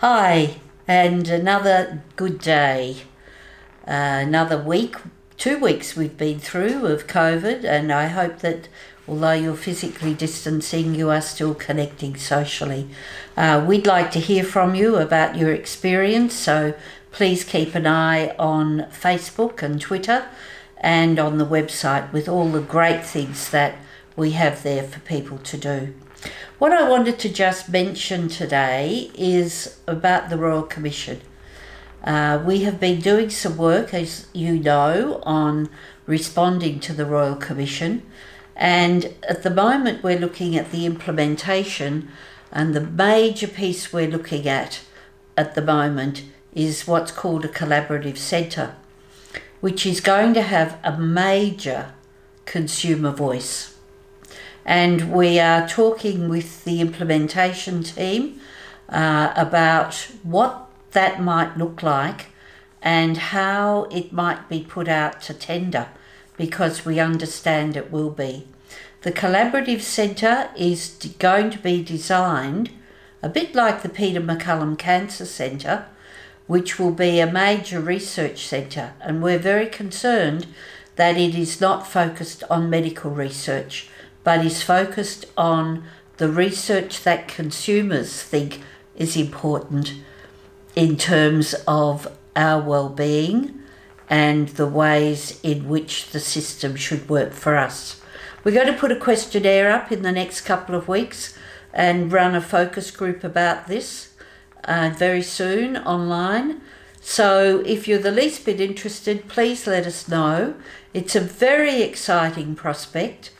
Hi, and another good day. Uh, another week, two weeks we've been through of COVID, and I hope that although you're physically distancing, you are still connecting socially. Uh, we'd like to hear from you about your experience, so please keep an eye on Facebook and Twitter and on the website with all the great things that we have there for people to do. What I wanted to just mention today is about the Royal Commission. Uh, we have been doing some work, as you know, on responding to the Royal Commission, and at the moment we're looking at the implementation, and the major piece we're looking at at the moment is what's called a collaborative centre, which is going to have a major consumer voice and we are talking with the implementation team uh, about what that might look like and how it might be put out to tender because we understand it will be. The Collaborative Centre is going to be designed a bit like the Peter MacCallum Cancer Centre, which will be a major research centre, and we're very concerned that it is not focused on medical research but is focused on the research that consumers think is important in terms of our well-being and the ways in which the system should work for us. We're going to put a questionnaire up in the next couple of weeks and run a focus group about this uh, very soon online. So if you're the least bit interested, please let us know. It's a very exciting prospect.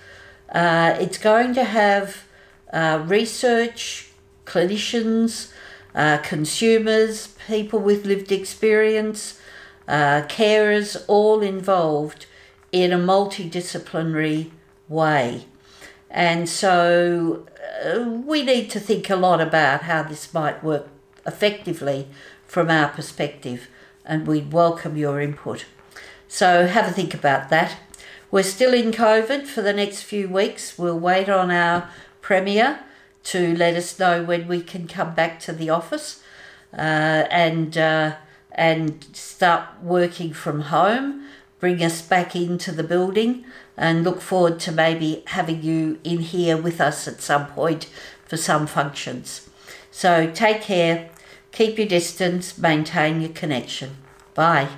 Uh, it's going to have uh, research, clinicians, uh, consumers, people with lived experience, uh, carers, all involved in a multidisciplinary way. And so uh, we need to think a lot about how this might work effectively from our perspective, and we'd welcome your input. So have a think about that. We're still in COVID for the next few weeks. We'll wait on our Premier to let us know when we can come back to the office uh, and, uh, and start working from home, bring us back into the building, and look forward to maybe having you in here with us at some point for some functions. So take care, keep your distance, maintain your connection. Bye.